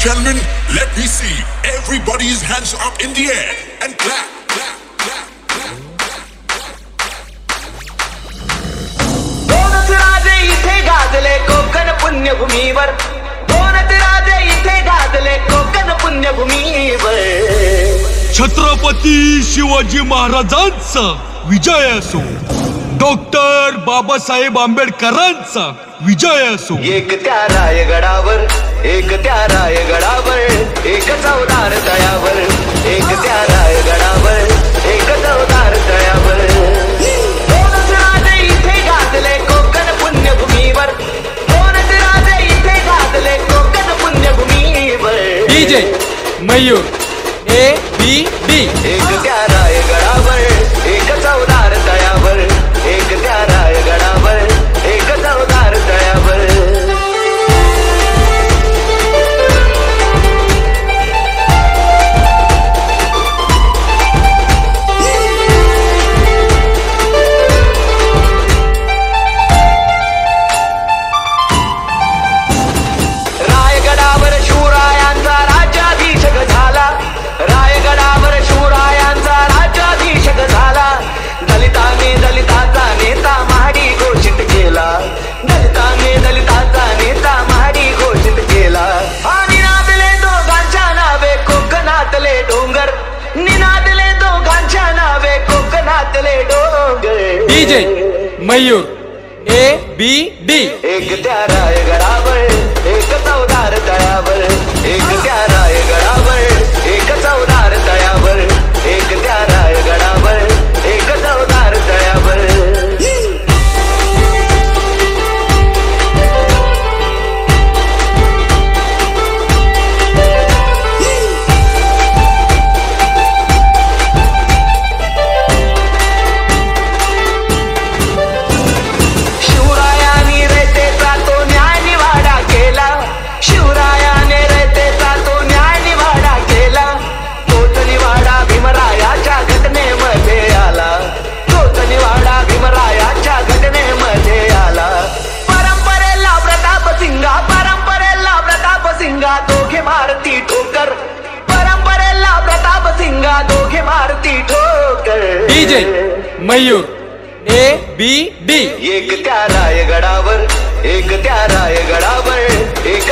gentlemen, let me see. Everybody's hands up in the air and clap, clap, clap, clap. दोनच राजे इथे गाजले कोकण पुण्यभूमीवर. दोनच राजे इथे गाजले कोकण पुण्यभूमीवर. छत्रपती शिवाजी महाराजांचा विजय असो. डॉक्टर बाबासाहेब आंबेडकरांचा विजय असो एक त्या रायगडावर एक त्या रायगडावर एक चौदार तळ्यावर. एक त्या रायगडावर एक चौदार तळ्यावर. दोनच राजे इथे गाजले कोकण पुण्यभूमीवर. दोनच राजे इथे गाजले Konkan पुण्यभूमीवर. DJ Mayur A B D एक त्या रायगडावर DJ Mayur A B D एक रायगडावर एक चौदार एक एक त्या मारती ठोकर। परंपरेला प्रताप सिंगा दोघे मारती ठोकर। DJ Mayur A B D. एक त्या रायगडावर एक त्या रायगडावर एक